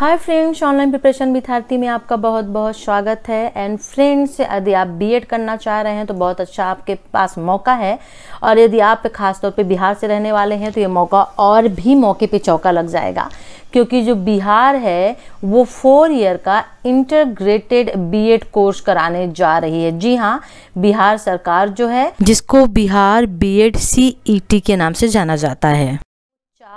Hi friends online preparation विद्यार्थी में आपका बहुत बहुत स्वागत है। एंड फ्रेंड्स यदि आप बीएड करना चाह रहे हैं तो बहुत अच्छा आपके पास मौका है। और यदि आप खासतौर पे बिहार से रहने वाले हैं तो ये मौका और भी मौके पे चौका लग जाएगा। क्योंकि जो बिहार है, वो फोर ईयर का इंटरग्रेटेड बीएड कोर्स कराने जा रही है। जी हाँ बिहार सरकार जो है, जिसको बिहार बीएड सीईटी के नाम से जाना जाता है।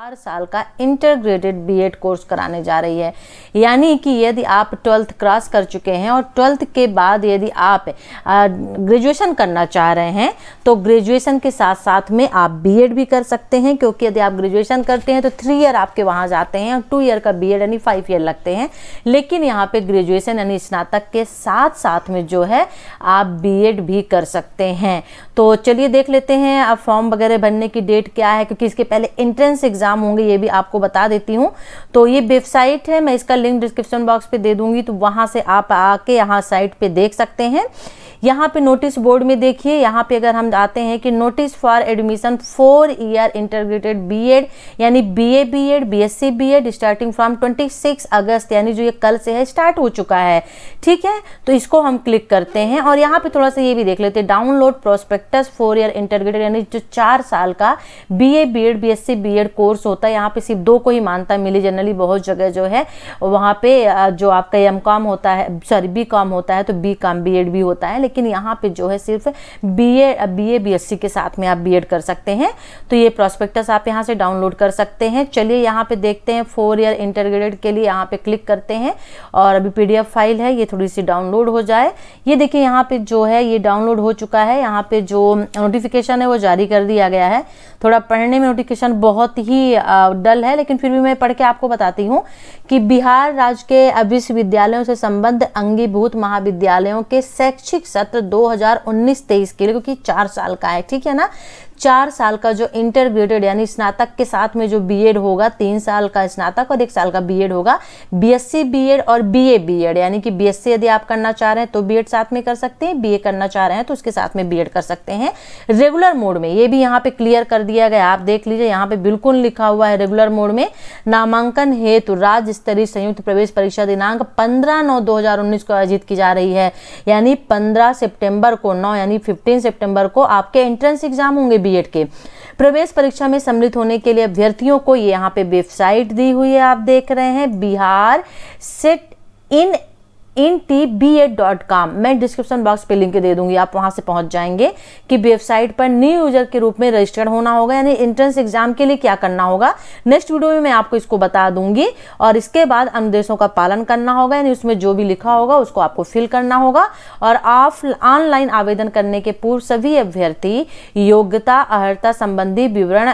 चार साल का इंटरग्रेटेड बीएड कोर्स कराने जा रही है। यानी कि यदि आप ट्वेल्थ क्रॉस कर चुके हैं और ट्वेल्थ के बाद यदि आप ग्रेजुएशन करना चाह रहे हैं तो ग्रेजुएशन के साथ साथ में आप बीएड भी कर सकते हैं, क्योंकि यदि आप ग्रेजुएशन करते हैं तो थ्री ईयर आपके वहाँ जाते हैं और टू ईयर का बी यानी फाइव ईयर लगते हैं। लेकिन यहाँ पे ग्रेजुएशन यानी स्नातक के साथ साथ में जो है, आप बी भी कर सकते हैं। तो चलिए देख लेते हैं, अब फॉर्म वगैरह भरने की डेट क्या है, क्योंकि इसके पहले एंट्रेंस एग्ज़ाम एग्ज़ाम होंगे, ये भी आपको बता देती हूँ। तो ये वेबसाइट है, मैं इसका लिंक डिस्क्रिप्शन बॉक्स पे दे दूँगी तो वहाँ से आप आके यहाँ साइट पे देख सकते हैं। यहाँ पे नोटिस बोर्ड में देखिए, यहाँ पे अगर हम आते हैं कि notice for admission four year integrated BEd, यानी BA BEd, BSc BEd, starting from 26 August, यानी जो ये कल से है, स्टार्ट हो चुका है। ठीक है? तो इसको हम क्लिक करते हैं और यहाँ पे थोड़ा सा ये भी देख लेते हैं, download prospectus four year integrated, यानी जो चार साल का B A B ed B S C B ed course होता है, यहाँ पे सिर्फ़ दो को ही मानता है, मिली जनरली बहुत जगह जो है, वहाँ पे जो आपका एम कॉम होता है सॉरी बी कॉम होता है तो बी कॉम बी एड भी होता है, लेकिन यहाँ पे जो है सिर्फ़ B A B A B S C के साथ में आप बी एड कर सकते हैं। तो ये प्रोस्पेक्टस आप यहाँ से डाउनलोड कर सकते हैं। चलिए यहाँ पे देखते हैं फोर ईयर इंटरग्रेडेड के लिए यहाँ पे क्लिक करते हैं, और अभी पीडीएफ फ़ाइल है, ये थोड़ी सी डाउनलोड हो जाए। ये देखिए यहाँ पे जो है, ये डाउनलोड हो चुका है, यहाँ पे जो नोटिफिकेशन है, वो जारी कर दिया गया है। थोड़ा पढ़ने में नोटिफिकेशन बहुत ही डल है, लेकिन फिर भी मैं पढ़ के आपको बताती हूँ कि बिहार राज्य के विश्वविद्यालयों से संबद्ध अंगीभूत महाविद्यालयों के शैक्षिक सत्र 2019-23 के लिए, क्योंकि चार साल का है, ठीक है ना? चार साल का जो इंटरग्रेटेड यानी स्नातक के साथ में जो बीएड होगा, तीन साल का स्नातक और एक साल का बीएड होगा। बीएससी बीएड और बीए बीएड यानी कि बीएससी यदि आप करना चाह रहे हैं तो बीएड साथ में कर सकते हैं बीए करना चाह रहे हैं तो उसके साथ में बीएड कर सकते हैं। रेगुलर मोड में, ये भी यहाँ पे क्लियर कर दिया गया आप देख लीजिए, यहाँ पे बिल्कुल लिखा हुआ है रेगुलर मोड में, नामांकन हेतु राज्य स्तरीय संयुक्त प्रवेश परीक्षा दिनांक पंद्रह नौ दो को आयोजित की जा रही है। यानी पंद्रह सेप्टेम्बर को, नौ यानी फिफ्टीन सेप्टेम्बर को आपके एंट्रेंस एग्ज़ाम होंगे। बीएड के। प्रवेश परीक्षा में सम्मिलित होने के लिए अभ्यर्थियों को यहाँ पे वेबसाइट दी हुई है, आप देख रहे हैं। Bihar set in in T B ed dot com, मैं डिस्क्रिप्शन बॉक्स पे लिंक दे दूँगी, आप वहाँ से पहुँच जाएँगे कि वेबसाइट पर न्यू यूज़र के रूप में रजिस्टर्ड होना होगा, यानी एंट्रेंस एग्ज़ाम के लिए क्या करना होगा। नेक्स्ट वीडियो में मैं आपको इसको बता दूँगी और इसके बाद अनुदेशों का पालन करना होगा, यानी उसमें जो भी लिखा होगा उसको आपको फिल करना होगा और ऑफ़ ऑनलाइन आवेदन करने के पूर्व सभी अभ्यर्थी योग्यता, अर्हता संबंधी विवरण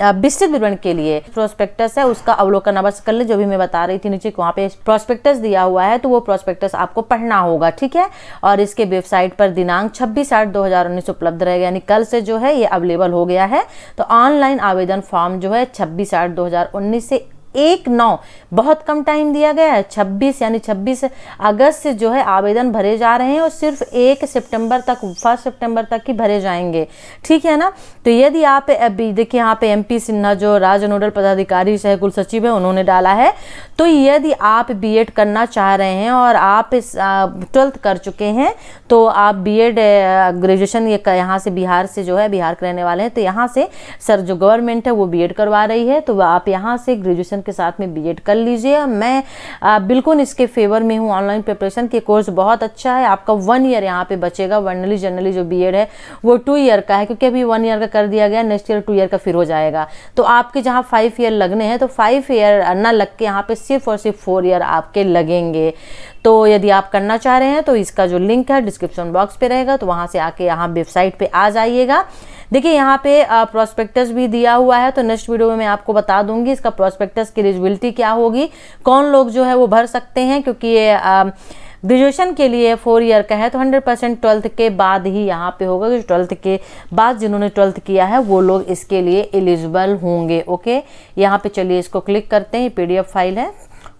विस्तृत विवरण के लिए प्रोस्पेक्टस है, उसका अवलोकन अवश्य कर ले, जो भी मैं बता रही थी नीचे, वहाँ पे प्रोस्पेक्टस दिया हुआ है तो वो प्रोस्पेक्ट प्रोस्पेक्टस आपको पढ़ना होगा, ठीक है? और इसके वेबसाइट पर दिनांक छब्बीस आठ दो उपलब्ध रहेगा यानी कल से जो है ये अवेलेबल हो गया है। तो ऑनलाइन आवेदन फॉर्म जो है छब्बीस आठ दो से एक नौ। बहुत कम टाइम दिया गया है। 26 यानी 26 अगस्त से जो है आवेदन भरे जा रहे हैं और सिर्फ़ एक सितंबर तक, फ़र्स्ट सितंबर तक ही भरे जाएँगे। ठीक है ना? तो यदि आप अभी, देखिए यहाँ पे एमपी सिन्हा जो राज्य नोडल पदाधिकारी सह कुल सचिव है, उन्होंने डाला है। तो यदि आप बीएड करना चाह रहे हैं और आप ट्वेल्थ कर चुके हैं तो आप बीएड ग्रेजुएशन ये यहाँ से बिहार से जो है, बिहार के रहने वाले हैं तो यहाँ से सर जो गवर्नमेंट है, वो बी करवा रही है। तो आप यहाँ से ग्रेजुएशन के साथ में बीएड कर लीजिए। मैं बिल्कुल इसके फेवर में हूँ। ऑनलाइन प्रिपरेशन के कोर्स बहुत अच्छा है। आपका वन ईयर यहाँ पे बचेगा। वर्नली जनरली जो बी है, वो टू ईयर का है, क्योंकि अभी वन ईयर का कर दिया गया। नेक्स्ट ईयर टू ईयर का फिर हो जाएगा। तो आपके जहाँ फाइव ईयर लगने हैं तो फाइव ईयर ना लग के यहाँ पे सिर्फ़ और सिर्फ़ फोर ईयर आपके लगेंगे। तो यदि आप करना चाह रहे हैं तो इसका जो लिंक है डिस्क्रिप्शन बॉक्स पे रहेगा। तो वहाँ से आके यहाँ वेबसाइट पे आ जाइएगा। देखिए, यहाँ पे प्रोस्पेक्टस भी दिया हुआ है तो नेक्स्ट वीडियो में मैं आपको बता दूँगी इसका प्रोस्पेक्टस की एलिजिबिलिटी क्या होगी, कौन लोग जो है वो भर सकते हैं, क्योंकि ये ग्रेजुएशन के लिए फोर ईयर का है तो हंड्रेड परसेंट ट्वेल्थ के बाद ही यहाँ पे होगा ट्वेल्थ के बाद जिन्होंने ट्वेल्थ किया है, वो लोग इसके लिए एलिजिबल होंगे ओके यहाँ पे चलिए इसको क्लिक करते हैं पीडीएफ फ़ाइल है।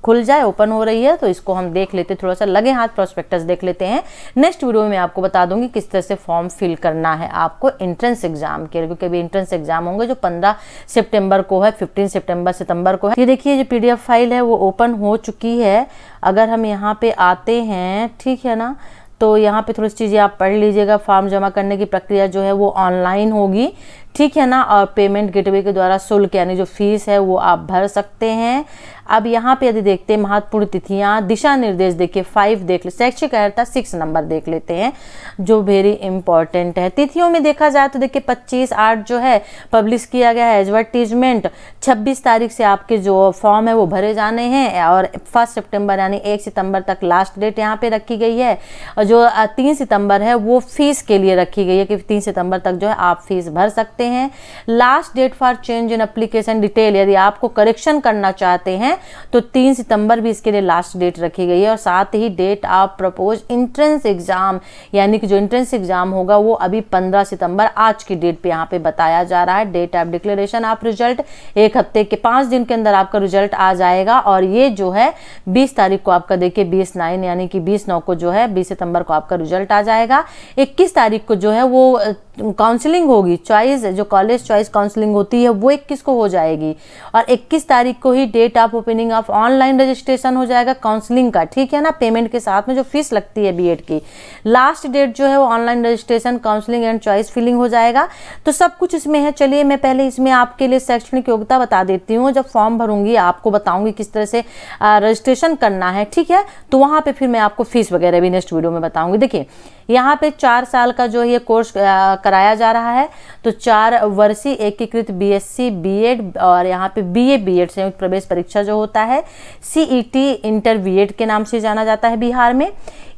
खुल जाए ओपन हो रही है तो इसको हम देख लेते हैं, थोड़ा सा लगे हाथ प्रोस्पेक्टस देख लेते हैं। नेक्स्ट वीडियो में आपको बता दूँगी किस तरह से फॉर्म फिल करना है आपको एंट्रेंस एग्ज़ाम के क्योंकि अभी एंट्रेंस एग्ज़ाम होंगे जो पंद्रह सितंबर को है फिफ्टीन सितंबर सितंबर को है। ये देखिए जो पीडीएफ फ़ाइल है, वो ओपन हो चुकी है। अगर हम यहाँ पे आते हैं, ठीक है ना तो यहाँ पे थोड़ी सी चीज़ें आप पढ़ लीजिएगा फॉर्म जमा करने की प्रक्रिया जो है वो ऑनलाइन होगी। ठीक है ना? और पेमेंट गेटवे के द्वारा शुल्क, यानी जो फ़ीस है, वो आप भर सकते हैं। अब यहाँ पे यदि देखते हैं, महत्वपूर्ण तिथियाँ, दिशा निर्देश देखिए फाइव देख ले शैक्षिक अर्हता सिक्स नंबर देख लेते हैं, जो वेरी इंपॉर्टेंट है। तिथियों में देखा जाए तो देखिए, पच्चीस आठ जो है पब्लिश किया गया है एडवर्टीजमेंट छब्बीस तारीख से आपके जो फॉर्म है, वो भरे जाने हैं। और फ़र्स्ट सितंबर यानी एक सितंबर तक लास्ट डेट यहाँ पे रखी गई है। और जो तीन सितंबर है, वो फ़ीस के लिए रखी गई है कि तीन सितंबर तक जो है, आप फ़ीस भर सकते हैं। Last date for change in application detail यदि आपको करेक्शन करना चाहते हैं तो तीन सितंबर भी इसके लिए लास्ट डेट रखी गई है और साथ ही date of propose entrance exam यानी कि जो इंट्रेंस एग्ज़ाम होगा, वो अभी पंद्रह सितंबर आज की डेट पे यहाँ पे बताया जा रहा है। Date of declaration of result एक हफ़्ते के पाँच दिन के अंदर आपका रिज़ल्ट आ जाएगा और ये जो है, बीस तारीख को आपका देखिए, बीस नाइन, यानी कि बीस नौ को जो है, बीस सितंबर को आपका रिज़ल्ट आ जाएगा। इक्कीस तारीख को जो है, वो काउंसलिंग होगी चॉइस जो कॉलेज चॉइस काउंसलिंग होती है, वो 21 को हो जाएगी। और 21 तारीख को ही date of opening of online registration हो जाएगा काउंसलिंग का, ठीक है ना? पेमेंट के साथ में जो फ़ीस लगती है बीएड की। लास्ट डेट जो है वो online registration counselling and choice filling हो जाएगा। तो सब कुछ इसमें है। चलिए, मैं पहले इसमें आपके लिए शैक्षणिक योग्यता बता देती हूँ। जब फॉर्म भरूँगी, आपको बताऊँगी किस तरह से रजिस्ट्रेशन करना है, ठीक है? तो वहाँ पर फिर मैं आपको फ़ीस वगैरह भी नेक्स्ट वीडियो में बताऊँगी। देखिए यहाँ पे चार साल का जो ये कोर्स कराया जा रहा है तो चार वर्षीय एकीकृत बीएससी बीएड और यहाँ पे बीए बीएड संयुक्त प्रवेश परीक्षा जो होता है सीईटी इंटरवीएड के नाम से जाना जाता है बिहार में।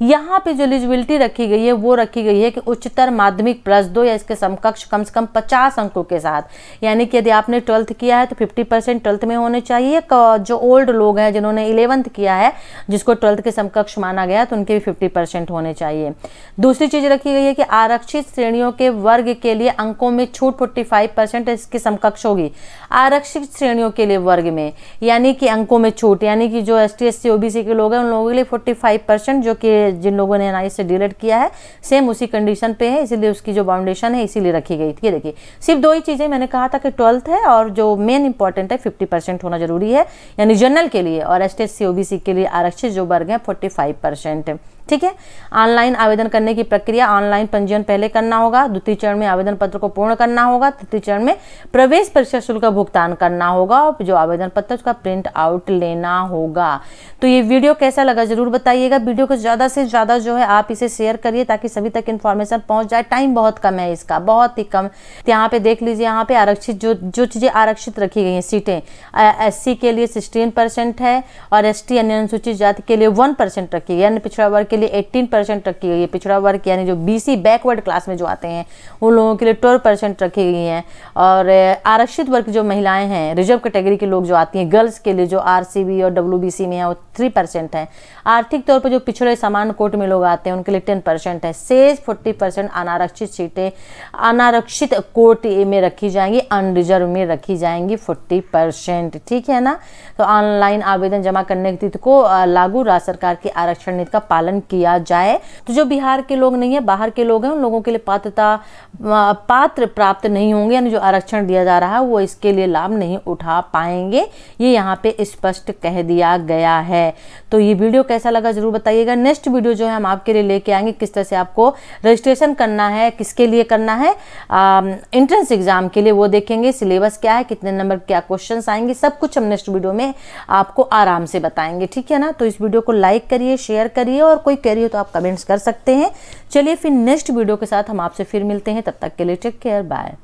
यहाँ पे जो एलिजिबिलिटी रखी गई है, वो रखी गई है कि उच्चतर माध्यमिक प्लस दो या इसके समकक्ष कम से कम पचास अंकों के साथ। यानी कि यदि आपने ट्वेल्थ किया है तो फिफ्टी परसेंट ट्वेल्थ में होने चाहिए। जो ओल्ड लोग हैं, जिन्होंने इलेवंथ किया है, जिसको ट्वेल्थ के समकक्ष माना गया तो उनके भी फिफ्टी परसेंट होने चाहिए। दूसरी चीज़ रखी गई है कि आरक्षित श्रेणियों के वर्ग के लिए अंकों में छूट फोर्टी फाइव परसेंट इसकी समकक्ष होगी। आरक्षित श्रेणियों के लिए वर्ग में, यानी कि अंकों में छूट, यानी कि जो S T S C OBC के लोग हैं, उन लोगों के लिए फोर्टी फाइव परसेंट जो कि जिन लोगों ने एनआई से डिलीट किया है सेम उसी कंडीशन पे है, इसीलिए उसकी जो बाउंडेशन है, इसीलिए रखी गई थी। देखिए, सिर्फ़ दो ही चीज़ें मैंने कहा था कि ट्वेल्थ है और जो मेन इंपॉर्टेंट है फिफ्टी परसेंट होना ज़रूरी है, यानी जनरल के लिए, और S T S C OBC के लिए आरक्षित जो वर्ग है फोर्टी फाइव परसेंट ठीक है? ऑनलाइन आवेदन करने की प्रक्रिया ऑनलाइन पंजीयन पहले करना होगा, द्वितीय चरण में आवेदन पत्र को पूर्ण करना होगा, तृतीय चरण में प्रवेश परीक्षा शुल्क का भुगतान करना होगा और जो आवेदन पत्र उसका प्रिंट आउट लेना होगा। तो ये वीडियो कैसा लगा ज़रूर बताइएगा। वीडियो को ज़्यादा से ज़्यादा जो है आप इसे शेयर करिए ताकि सभी तक इन्फॉर्मेशन पहुँच जाए। टाइम बहुत कम है इसका, बहुत ही कम। तो यहाँ पे देख लीजिए, यहाँ पे आरक्षित जो जो चीज़ें आरक्षित रखी गई हैं, सीटें। एससी के लिए सिक्सटीन है और एस टी अन्य अनुसूचित जाति के लिए वन रखी गई अन्य पिछड़ा वर्ग के लिए 18 परसेंट रखी गई है। पिछड़ा वर्ग, यानी जो बीसी बैकवर्ड क्लास में जो आते हैं उन लोगों के लिए ट्वेल्व परसेंट रखी गई हैं। और आरक्षित वर्ग जो महिलाएँ हैं रिज़र्व कैटेगरी के लोग जो आती हैं गर्ल्स के लिए जो आरसीबी और डब्ल्यू में है, वो थ्री परसेंट आर्थिक तौर पर जो पिछड़े समान कोट में लोग आते हैं, उनके लिए टेन परसेंट है। सेज फोर्टी परसेंट अनारक्षित सीटें, अनारक्षित कोट में रखी जाएँगी अनरिजर्व में रखी जाएँगी फोर्टी परसेंट ठीक है ना? तो ऑनलाइन आवेदन जमा करने की तिथि को लागू, राज्य सरकार की आरक्षण नीति का पालन किया जाए। तो जो बिहार के लोग नहीं है, बाहर के लोग हैं, उन लोगों के लिए पात्रता पात्र प्राप्त नहीं होंगे, यानी जो आरक्षण दिया जा रहा है, वो इसके लिए लाभ नहीं उठा पाएँगे। ये यहाँ पे स्पष्ट कह दिया गया है। तो ये वीडियो कैसा लगा ज़रूर बताइएगा। नेक्स्ट वीडियो जो है, हम आपके लिए लेके आएँगे। किस तरह से आपको रजिस्ट्रेशन करना है, किसके लिए करना है एंट्रेंस एग्ज़ाम के लिए वो देखेंगे सिलेबस क्या है, कितने नंबर क्या क्वेश्चन आएँगे, सब कुछ हम नेक्स्ट वीडियो में आपको आराम से बताएँगे। ठीक है ना? तो इस वीडियो को लाइक करिए शेयर करिए और कोई करिए तो आप कमेंट्स कर सकते हैं। चलिए फिर नेक्स्ट वीडियो के साथ हम आपसे फिर मिलते हैं। तब तक के लिए टेक केयर बाय